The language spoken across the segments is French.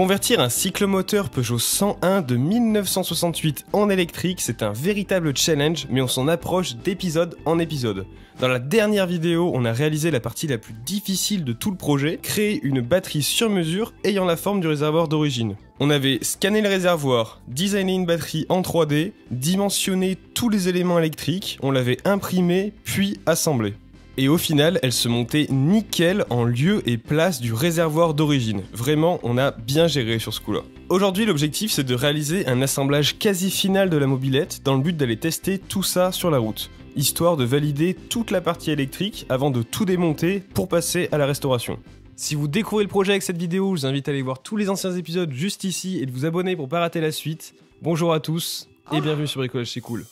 Convertir un cyclomoteur Peugeot 101 de 1968 en électrique, c'est un véritable challenge, mais on s'en approche d'épisode en épisode. Dans la dernière vidéo, on a réalisé la partie la plus difficile de tout le projet, créer une batterie sur mesure ayant la forme du réservoir d'origine. On avait scanné le réservoir, designé une batterie en 3D, dimensionné tous les éléments électriques, on l'avait imprimé, puis assemblé et au final, elle se montait nickel en lieu et place du réservoir d'origine. Vraiment, on a bien géré sur ce coup-là. Aujourd'hui, l'objectif c'est de réaliser un assemblage quasi final de la mobilette dans le but d'aller tester tout ça sur la route, histoire de valider toute la partie électrique avant de tout démonter pour passer à la restauration. Si vous découvrez le projet avec cette vidéo, je vous invite à aller voir tous les anciens épisodes juste ici et de vous abonner pour pas rater la suite. Bonjour à tous et bienvenue sur Bricolage c'est cool.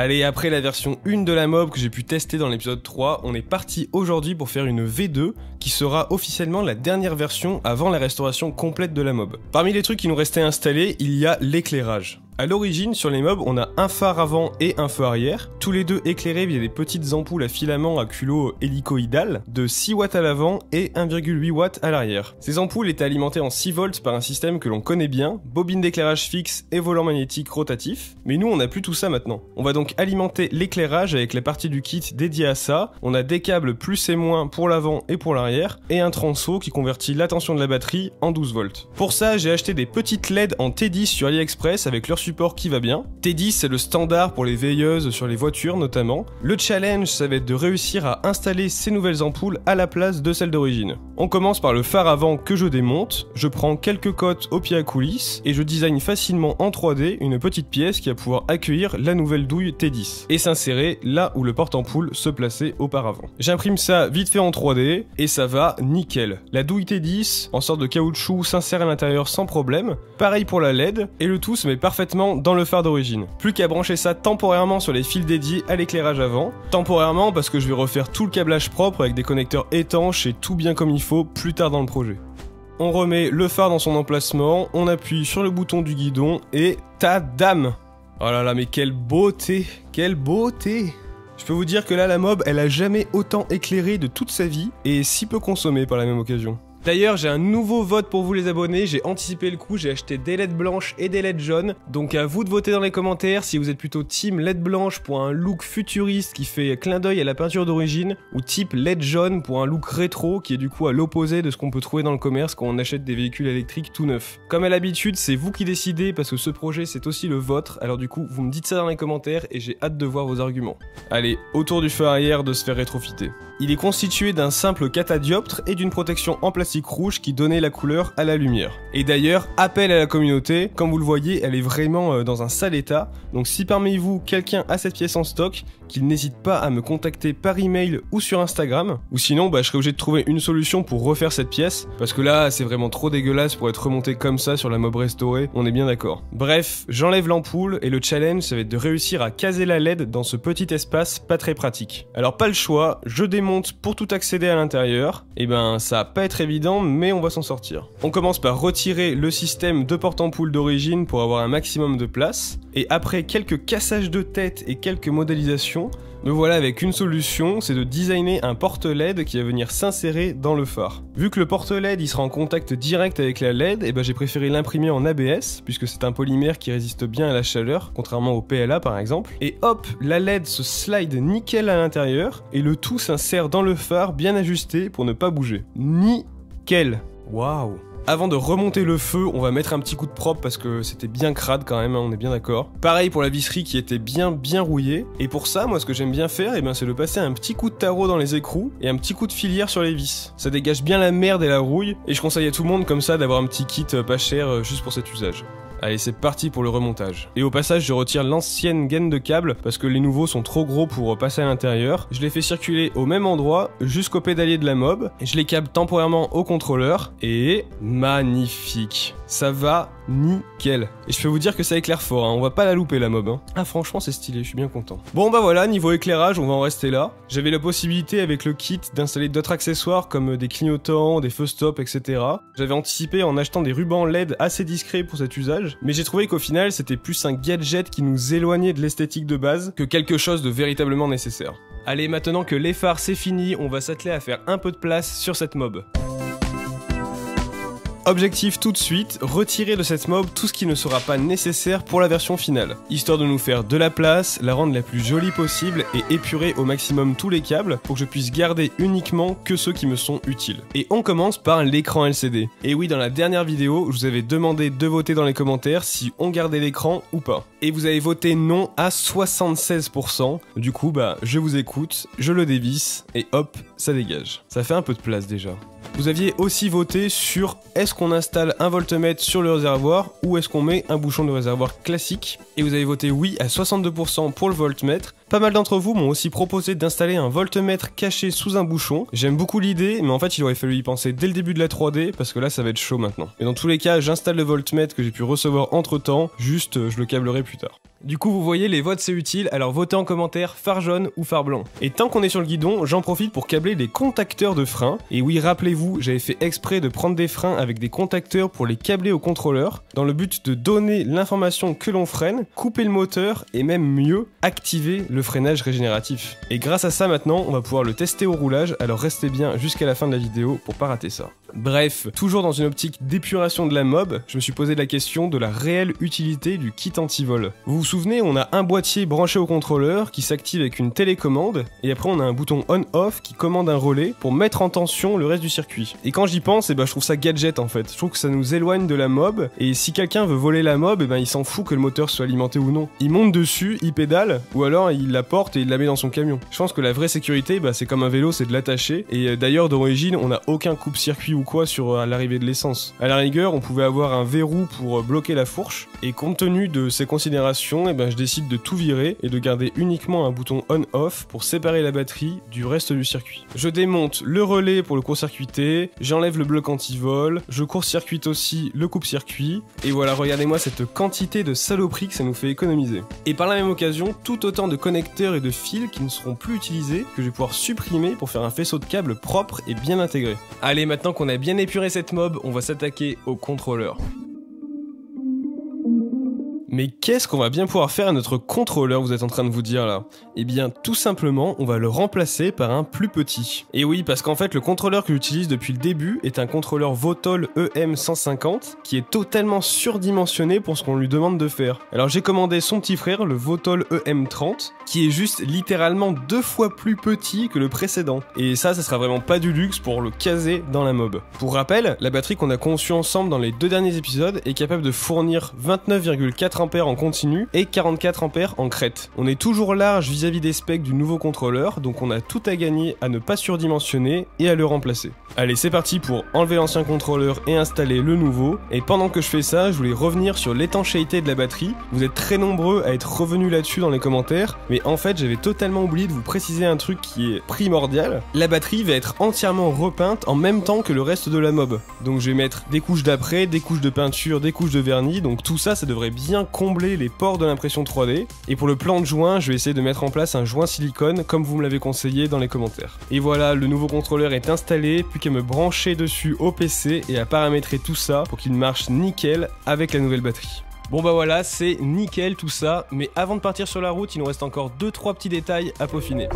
Allez, après la version 1 de la mob que j'ai pu tester dans l'épisode 3, on est parti aujourd'hui pour faire une V2 qui sera officiellement la dernière version avant la restauration complète de la mob. Parmi les trucs qui nous restaient installés, il y a l'éclairage. A l'origine, sur les mobs, on a un phare avant et un feu arrière, tous les deux éclairés via des petites ampoules à filament à culot hélicoïdal de 6 watts à l'avant et 1,8 watts à l'arrière. Ces ampoules étaient alimentées en 6 volts par un système que l'on connaît bien, bobine d'éclairage fixe et volant magnétique rotatif, mais nous on n'a plus tout ça maintenant. On va donc alimenter l'éclairage avec la partie du kit dédiée à ça, on a des câbles plus et moins pour l'avant et pour l'arrière, et un transo qui convertit la tension de la batterie en 12 volts. Pour ça, j'ai acheté des petites LED en T10 sur AliExpress avec leur qui va bien. T10 c'est le standard pour les veilleuses sur les voitures notamment. Le challenge ça va être de réussir à installer ces nouvelles ampoules à la place de celles d'origine. On commence par le phare avant que je démonte, je prends quelques cotes au pied à coulisses et je design facilement en 3D une petite pièce qui va pouvoir accueillir la nouvelle douille T10 et s'insérer là où le porte-ampoule se plaçait auparavant. J'imprime ça vite fait en 3D et ça va nickel. La douille T10 en sorte de caoutchouc s'insère à l'intérieur sans problème. Pareil pour la LED et le tout se met parfaitement dans le phare d'origine. Plus qu'à brancher ça temporairement sur les fils dédiés à l'éclairage avant. Temporairement parce que je vais refaire tout le câblage propre avec des connecteurs étanches et tout bien comme il faut plus tard dans le projet. On remet le phare dans son emplacement, on appuie sur le bouton du guidon et ta dame Oh là là mais quelle beauté Quelle beauté je peux vous dire que là la mob elle a jamais autant éclairé de toute sa vie et si peu consommé par la même occasion. D'ailleurs, j'ai un nouveau vote pour vous les abonnés, j'ai anticipé le coup, j'ai acheté des LED blanches et des LED jaunes, donc à vous de voter dans les commentaires si vous êtes plutôt team LED blanche pour un look futuriste qui fait clin d'œil à la peinture d'origine, ou type LED jaune pour un look rétro qui est du coup à l'opposé de ce qu'on peut trouver dans le commerce quand on achète des véhicules électriques tout neufs. Comme à l'habitude, c'est vous qui décidez parce que ce projet c'est aussi le vôtre, alors du coup vous me dites ça dans les commentaires et j'ai hâte de voir vos arguments. Allez, autour du feu arrière de se faire rétrofiter. Il est constitué d'un simple catadioptre et d'une protection en plastique rouge qui donnait la couleur à la lumière. Et d'ailleurs, appel à la communauté, comme vous le voyez, elle est vraiment euh, dans un sale état, donc si parmi vous quelqu'un a cette pièce en stock, qu'il n'hésite pas à me contacter par email ou sur Instagram, ou sinon bah, je serai obligé de trouver une solution pour refaire cette pièce, parce que là c'est vraiment trop dégueulasse pour être remonté comme ça sur la mob restaurée, on est bien d'accord. Bref, j'enlève l'ampoule et le challenge ça va être de réussir à caser la LED dans ce petit espace pas très pratique. Alors pas le choix, je démonte pour tout accéder à l'intérieur, et ben ça va pas être évident mais on va s'en sortir. On commence par retirer le système de porte-ampoule d'origine pour avoir un maximum de place, et après quelques cassages de tête et quelques modélisations, me voilà avec une solution, c'est de designer un porte LED qui va venir s'insérer dans le phare. Vu que le porte LED il sera en contact direct avec la LED, eh ben j'ai préféré l'imprimer en ABS, puisque c'est un polymère qui résiste bien à la chaleur, contrairement au PLA par exemple. Et hop, la LED se slide nickel à l'intérieur, et le tout s'insère dans le phare bien ajusté pour ne pas bouger. Nickel Waouh avant de remonter le feu, on va mettre un petit coup de propre parce que c'était bien crade quand même, hein, on est bien d'accord. Pareil pour la visserie qui était bien bien rouillée. Et pour ça, moi ce que j'aime bien faire, eh ben, c'est de passer un petit coup de tarot dans les écrous et un petit coup de filière sur les vis. Ça dégage bien la merde et la rouille, et je conseille à tout le monde comme ça d'avoir un petit kit pas cher euh, juste pour cet usage. Allez, c'est parti pour le remontage. Et au passage, je retire l'ancienne gaine de câble parce que les nouveaux sont trop gros pour passer à l'intérieur. Je les fais circuler au même endroit jusqu'au pédalier de la mob. Je les câble temporairement au contrôleur et magnifique. Ça va nickel. Et je peux vous dire que ça éclaire fort, hein. on va pas la louper la mob. Hein. Ah franchement c'est stylé, je suis bien content. Bon bah voilà, niveau éclairage, on va en rester là. J'avais la possibilité avec le kit d'installer d'autres accessoires comme des clignotants, des feux stop, etc. J'avais anticipé en achetant des rubans LED assez discrets pour cet usage, mais j'ai trouvé qu'au final c'était plus un gadget qui nous éloignait de l'esthétique de base que quelque chose de véritablement nécessaire. Allez, maintenant que les phares c'est fini, on va s'atteler à faire un peu de place sur cette mob. Objectif tout de suite, retirer de cette mob tout ce qui ne sera pas nécessaire pour la version finale, histoire de nous faire de la place, la rendre la plus jolie possible et épurer au maximum tous les câbles pour que je puisse garder uniquement que ceux qui me sont utiles. Et on commence par l'écran LCD. Et oui, dans la dernière vidéo, je vous avais demandé de voter dans les commentaires si on gardait l'écran ou pas. Et vous avez voté non à 76%. Du coup, bah, je vous écoute, je le dévisse et hop, ça dégage. Ça fait un peu de place déjà. Vous aviez aussi voté sur est-ce qu'on installe un voltmètre sur le réservoir ou est-ce qu'on met un bouchon de réservoir classique Et vous avez voté oui à 62% pour le voltmètre. Pas mal d'entre vous m'ont aussi proposé d'installer un voltmètre caché sous un bouchon. J'aime beaucoup l'idée, mais en fait il aurait fallu y penser dès le début de la 3D parce que là ça va être chaud maintenant. Et dans tous les cas, j'installe le voltmètre que j'ai pu recevoir entre temps, juste je le câblerai plus tard. Du coup, vous voyez, les votes c'est utile, alors votez en commentaire phare jaune ou phare blanc. Et tant qu'on est sur le guidon, j'en profite pour câbler les contacteurs de frein. Et oui, rappelez-vous, j'avais fait exprès de prendre des freins avec des contacteurs pour les câbler au contrôleur, dans le but de donner l'information que l'on freine, couper le moteur et même mieux, activer le freinage régénératif. Et grâce à ça maintenant, on va pouvoir le tester au roulage, alors restez bien jusqu'à la fin de la vidéo pour pas rater ça. Bref, toujours dans une optique d'épuration de la mob, je me suis posé la question de la réelle utilité du kit anti-vol. Vous vous souvenez, on a un boîtier branché au contrôleur qui s'active avec une télécommande, et après on a un bouton on-off qui commande un relais pour mettre en tension le reste du circuit. Et quand j'y pense, eh ben, je trouve ça gadget en fait. Je trouve que ça nous éloigne de la mob, et si quelqu'un veut voler la mob, eh ben, il s'en fout que le moteur soit alimenté ou non. Il monte dessus, il pédale, ou alors il la porte et il la met dans son camion. Je pense que la vraie sécurité, bah, c'est comme un vélo, c'est de l'attacher, et euh, d'ailleurs d'origine, on n'a aucun coupe-circuit ou sur euh, l'arrivée de l'essence. À la rigueur, on pouvait avoir un verrou pour euh, bloquer la fourche, et compte tenu de ces considérations, eh ben, je décide de tout virer et de garder uniquement un bouton on-off pour séparer la batterie du reste du circuit. Je démonte le relais pour le court-circuiter, j'enlève le bloc anti-vol, je court-circuite aussi le coupe-circuit, et voilà, regardez-moi cette quantité de saloperies que ça nous fait économiser. Et par la même occasion, tout autant de connecteurs et de fils qui ne seront plus utilisés, que je vais pouvoir supprimer pour faire un faisceau de câbles propre et bien intégré. Allez, maintenant qu'on a bien épurer cette mob, on va s'attaquer au contrôleur. Mais qu'est-ce qu'on va bien pouvoir faire à notre contrôleur, vous êtes en train de vous dire là? Eh bien, tout simplement, on va le remplacer par un plus petit. Et oui, parce qu'en fait, le contrôleur que j'utilise depuis le début est un contrôleur Votol EM150 qui est totalement surdimensionné pour ce qu'on lui demande de faire. Alors j'ai commandé son petit frère, le Votol EM30, qui est juste littéralement deux fois plus petit que le précédent. Et ça, ça sera vraiment pas du luxe pour le caser dans la mob. Pour rappel, la batterie qu'on a conçue ensemble dans les deux derniers épisodes est capable de fournir 29,4 en continu et 44 ampères en crête. On est toujours large vis-à-vis des specs du nouveau contrôleur, donc on a tout à gagner à ne pas surdimensionner et à le remplacer. Allez, c'est parti pour enlever l'ancien contrôleur et installer le nouveau. Et pendant que je fais ça, je voulais revenir sur l'étanchéité de la batterie. Vous êtes très nombreux à être revenus là-dessus dans les commentaires, mais en fait, j'avais totalement oublié de vous préciser un truc qui est primordial. La batterie va être entièrement repeinte en même temps que le reste de la mob. Donc je vais mettre des couches d'après, des couches de peinture, des couches de vernis, donc tout ça, ça devrait bien combler les ports de l'impression 3D. Et pour le plan de joint, je vais essayer de mettre en place un joint silicone comme vous me l'avez conseillé dans les commentaires. Et voilà, le nouveau contrôleur est installé, plus qu'à me brancher dessus au PC et à paramétrer tout ça pour qu'il marche nickel avec la nouvelle batterie. Bon bah voilà, c'est nickel tout ça, mais avant de partir sur la route, il nous reste encore 2-3 petits détails à peaufiner.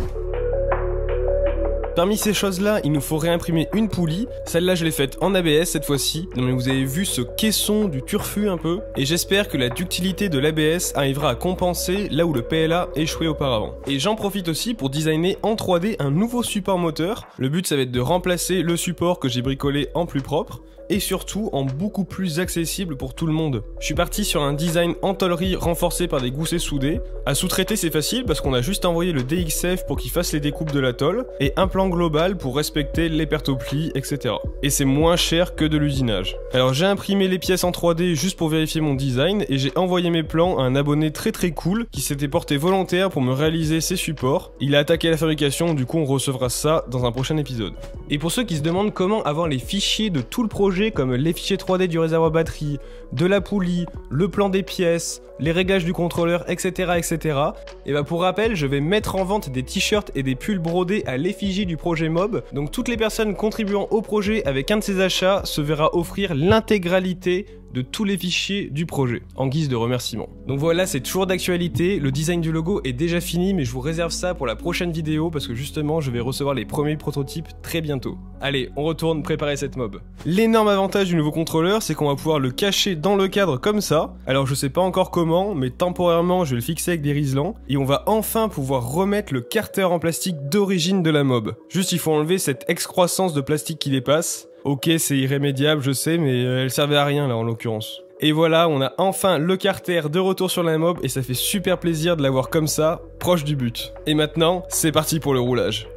Parmi ces choses-là, il nous faut réimprimer une poulie. Celle-là, je l'ai faite en ABS cette fois-ci. Vous avez vu ce caisson du turfu un peu. Et j'espère que la ductilité de l'ABS arrivera à compenser là où le PLA échoué auparavant. Et j'en profite aussi pour designer en 3D un nouveau support moteur. Le but, ça va être de remplacer le support que j'ai bricolé en plus propre et surtout en beaucoup plus accessible pour tout le monde. Je suis parti sur un design en tôlerie renforcé par des goussets soudés. À sous-traiter c'est facile parce qu'on a juste envoyé le DXF pour qu'il fasse les découpes de la tôle et un global pour respecter les pertes au pli, etc. Et c'est moins cher que de l'usinage. Alors j'ai imprimé les pièces en 3D juste pour vérifier mon design et j'ai envoyé mes plans à un abonné très très cool qui s'était porté volontaire pour me réaliser ses supports. Il a attaqué la fabrication, du coup on recevra ça dans un prochain épisode. Et pour ceux qui se demandent comment avoir les fichiers de tout le projet comme les fichiers 3D du réservoir batterie, de la poulie, le plan des pièces, les réglages du contrôleur, etc. etc. Et bah pour rappel, je vais mettre en vente des t-shirts et des pulls brodés à l'effigie du projet Mob. Donc toutes les personnes contribuant au projet avec un de ces achats se verra offrir l'intégralité de tous les fichiers du projet, en guise de remerciement. Donc voilà, c'est toujours d'actualité, le design du logo est déjà fini, mais je vous réserve ça pour la prochaine vidéo, parce que justement, je vais recevoir les premiers prototypes très bientôt. Allez, on retourne préparer cette mob. L'énorme avantage du nouveau contrôleur, c'est qu'on va pouvoir le cacher dans le cadre comme ça. Alors je sais pas encore comment, mais temporairement, je vais le fixer avec des riselants, et on va enfin pouvoir remettre le carter en plastique d'origine de la mob. Juste, il faut enlever cette excroissance de plastique qui dépasse, Ok, c'est irrémédiable, je sais, mais euh, elle servait à rien là en l'occurrence. Et voilà, on a enfin le carter de retour sur la mob et ça fait super plaisir de l'avoir comme ça, proche du but. Et maintenant, c'est parti pour le roulage.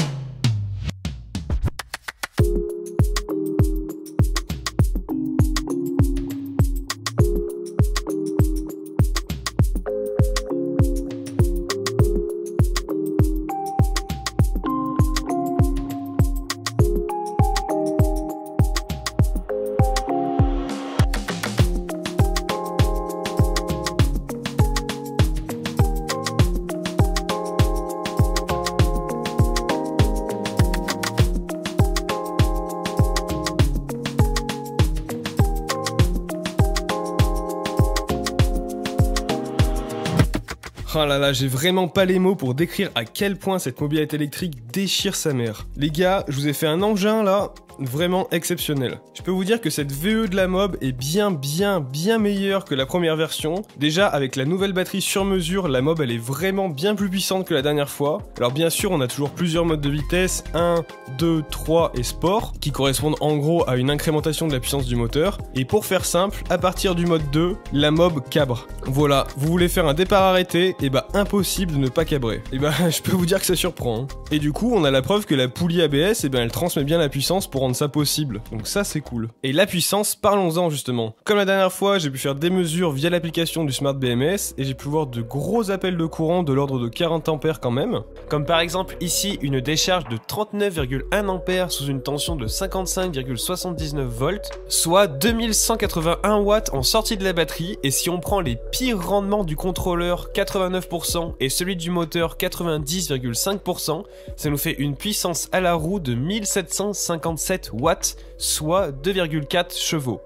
Oh là là, j'ai vraiment pas les mots pour décrire à quel point cette mobilette électrique déchire sa mère. Les gars, je vous ai fait un engin là, vraiment exceptionnel. Je peux vous dire que cette VE de la mob est bien bien bien meilleure que la première version. Déjà avec la nouvelle batterie sur mesure, la mob elle est vraiment bien plus puissante que la dernière fois. Alors bien sûr on a toujours plusieurs modes de vitesse, 1, 2, 3 et sport, qui correspondent en gros à une incrémentation de la puissance du moteur. Et pour faire simple, à partir du mode 2, la mob cabre. Voilà, vous voulez faire un départ arrêté, et bah impossible de ne pas cabrer. Et bah je peux vous dire que ça surprend. Hein. Et du coup on a la preuve que la poulie ABS, et ben elle transmet bien la puissance pour ça possible. Donc ça c'est cool. Et la puissance, parlons-en justement. Comme la dernière fois, j'ai pu faire des mesures via l'application du Smart BMS et j'ai pu voir de gros appels de courant de l'ordre de 40 ampères quand même. Comme par exemple ici une décharge de 39,1 ampères sous une tension de 55,79 volts, soit 2181 watts en sortie de la batterie et si on prend les pires rendements du contrôleur 89% et celui du moteur 90,5%, ça nous fait une puissance à la roue de 1757 watts, soit 2,4 chevaux.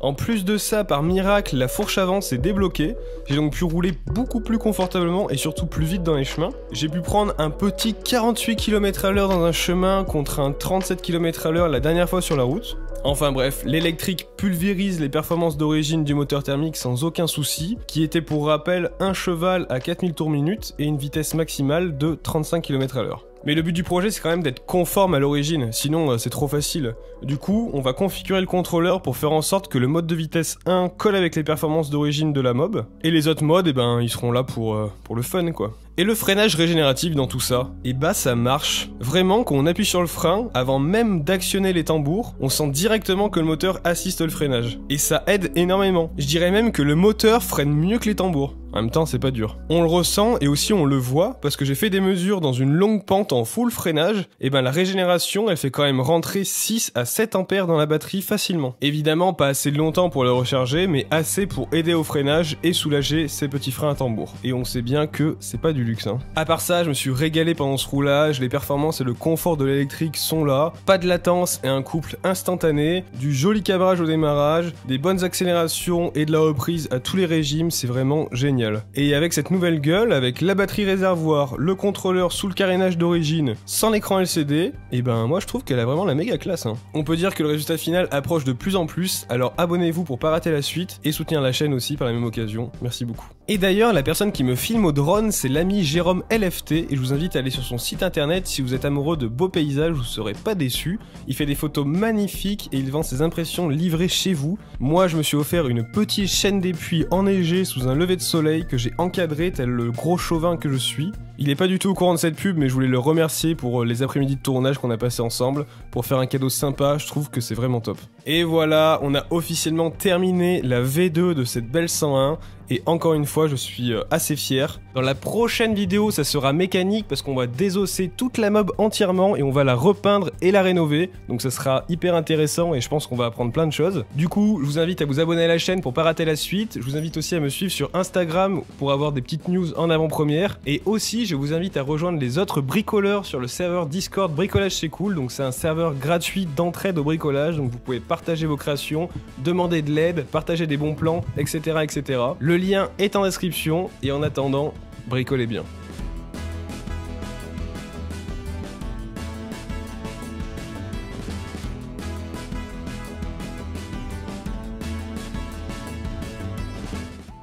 En plus de ça, par miracle, la fourche avant s'est débloquée. J'ai donc pu rouler beaucoup plus confortablement et surtout plus vite dans les chemins. J'ai pu prendre un petit 48 km à l'heure dans un chemin contre un 37 km à l'heure la dernière fois sur la route. Enfin bref, l'électrique pulvérise les performances d'origine du moteur thermique sans aucun souci, qui était pour rappel un cheval à 4000 tours minute et une vitesse maximale de 35 km à l'heure. Mais le but du projet, c'est quand même d'être conforme à l'origine, sinon euh, c'est trop facile. Du coup, on va configurer le contrôleur pour faire en sorte que le mode de vitesse 1 colle avec les performances d'origine de la mob, et les autres modes, eh ben, ils seront là pour, euh, pour le fun, quoi. Et le freinage régénératif dans tout ça Et eh bah ça marche. Vraiment, quand on appuie sur le frein, avant même d'actionner les tambours, on sent directement que le moteur assiste le freinage. Et ça aide énormément. Je dirais même que le moteur freine mieux que les tambours. En même temps, c'est pas dur. On le ressent et aussi on le voit parce que j'ai fait des mesures dans une longue pente en full freinage. Et ben la régénération, elle fait quand même rentrer 6 à 7 ampères dans la batterie facilement. Évidemment, pas assez longtemps pour le recharger, mais assez pour aider au freinage et soulager ces petits freins à tambour. Et on sait bien que c'est pas du luxe. Hein. À part ça, je me suis régalé pendant ce roulage. Les performances et le confort de l'électrique sont là. Pas de latence et un couple instantané. Du joli cabrage au démarrage, des bonnes accélérations et de la reprise à tous les régimes. C'est vraiment génial. Et avec cette nouvelle gueule, avec la batterie réservoir, le contrôleur sous le carénage d'origine, sans l'écran LCD, et eh ben moi je trouve qu'elle a vraiment la méga classe. Hein. On peut dire que le résultat final approche de plus en plus, alors abonnez-vous pour pas rater la suite et soutenir la chaîne aussi par la même occasion. Merci beaucoup. Et d'ailleurs, la personne qui me filme au drone, c'est l'ami Jérôme LFT, et je vous invite à aller sur son site internet si vous êtes amoureux de beaux paysages, vous serez pas déçus. Il fait des photos magnifiques et il vend ses impressions livrées chez vous. Moi, je me suis offert une petite chaîne des puits enneigée sous un lever de soleil que j'ai encadré tel le gros chauvin que je suis. Il est pas du tout au courant de cette pub, mais je voulais le remercier pour euh, les après-midi de tournage qu'on a passé ensemble, pour faire un cadeau sympa, je trouve que c'est vraiment top. Et voilà, on a officiellement terminé la V2 de cette belle 101, et encore une fois, je suis euh, assez fier. Dans la prochaine vidéo, ça sera mécanique parce qu'on va désosser toute la mob entièrement et on va la repeindre et la rénover. Donc ça sera hyper intéressant et je pense qu'on va apprendre plein de choses. Du coup, je vous invite à vous abonner à la chaîne pour pas rater la suite. Je vous invite aussi à me suivre sur Instagram pour avoir des petites news en avant-première. Et aussi, je vous invite à rejoindre les autres bricoleurs sur le serveur Discord Bricolage c'est cool. Donc c'est un serveur gratuit d'entraide au bricolage. Donc vous pouvez partager vos créations, demander de l'aide, partager des bons plans, etc. etc. Le lien est en description. Et en attendant, bricolez bien.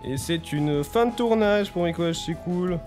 Et c'est une fin de tournage pour Bricolage c'est cool.